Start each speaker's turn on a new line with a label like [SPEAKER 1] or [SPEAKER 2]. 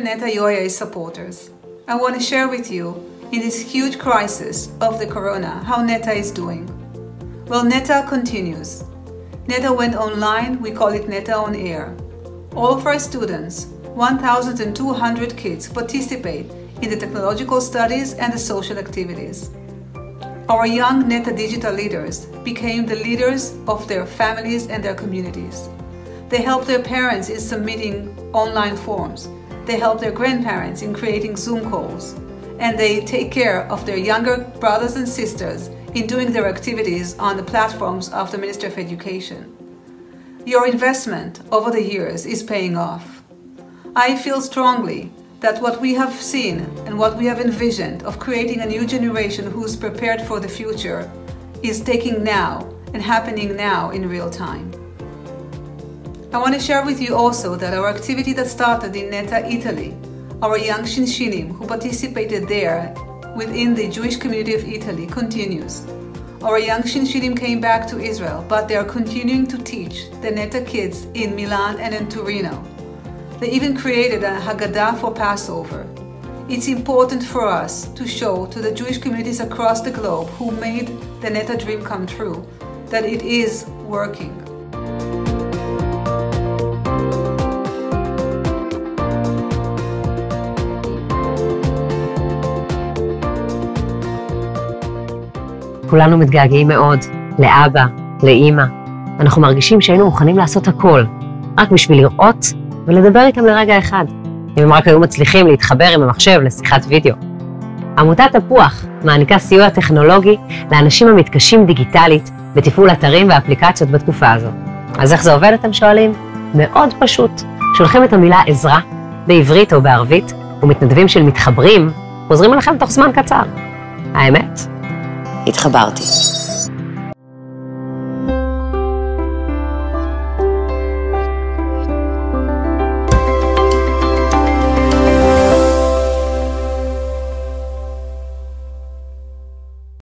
[SPEAKER 1] Dear Neta UIA supporters, I want to share with you in this huge crisis of the corona how Neta is doing. Well, Neta continues. Neta went online, we call it Neta on air. All of our students, 1,200 kids, participate in the technological studies and the social activities. Our young Neta digital leaders became the leaders of their families and their communities. They help their parents in submitting online forms. They help their grandparents in creating Zoom calls. And they take care of their younger brothers and sisters in doing their activities on the platforms of the Ministry of Education. Your investment over the years is paying off. I feel strongly that what we have seen and what we have envisioned of creating a new generation who's prepared for the future is taking now and happening now in real time. I want to share with you also that our activity that started in Neta, Italy, our young Shinshinim who participated there within the Jewish community of Italy continues. Our young Shinshinim came back to Israel, but they are continuing to teach the Neta kids in Milan and in Torino. They even created a Haggadah for Passover. It's important for us to show to the Jewish communities across the globe who made the Neta dream come true that it is working.
[SPEAKER 2] כולנו מתגעגעים מאוד לאבא, לאימא. אנחנו מרגישים שהיינו מוכנים לעשות הכל, רק בשביל לראות ולדבר איתם לרגע אחד, אם הם רק היו מצליחים להתחבר עם המחשב לשיחת וידאו. עמותת תפוח מעניקה סיוע טכנולוגי לאנשים המתקשים דיגיטלית בתפעול אתרים ואפליקציות בתקופה הזו. אז איך זה עובד, אתם שואלים? מאוד פשוט. שולחים את המילה עזרה, בעברית או בערבית, ומתנדבים של מתחברים חוזרים אליכם תוך זמן קצר. האמת? התחברתי.